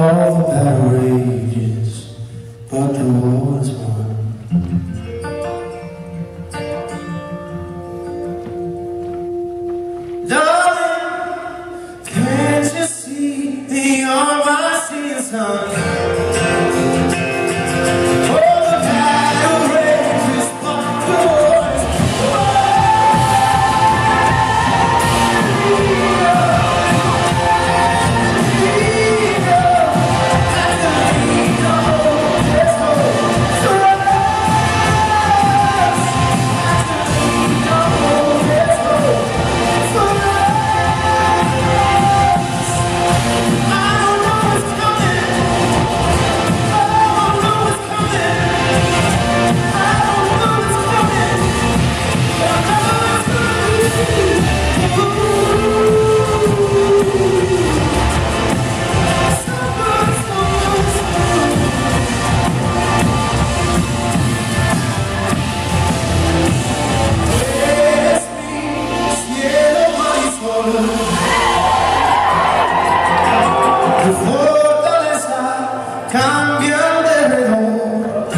All the battle rages, but the war is won. Darling, can't you see the all-rising sun? 변별대로